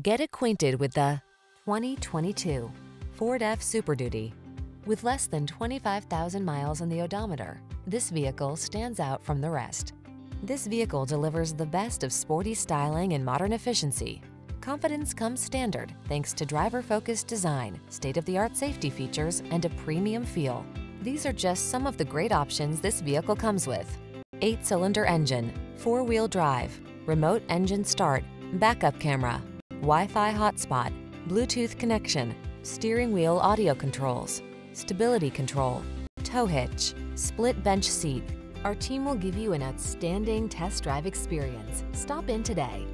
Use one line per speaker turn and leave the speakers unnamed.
Get acquainted with the 2022 Ford F Super Duty. With less than 25,000 miles on the odometer, this vehicle stands out from the rest. This vehicle delivers the best of sporty styling and modern efficiency. Confidence comes standard thanks to driver-focused design, state-of-the-art safety features, and a premium feel. These are just some of the great options this vehicle comes with. Eight-cylinder engine, four-wheel drive, remote engine start, backup camera, Wi-Fi hotspot, Bluetooth connection, steering wheel audio controls, stability control, tow hitch, split bench seat. Our team will give you an outstanding test drive experience. Stop in today.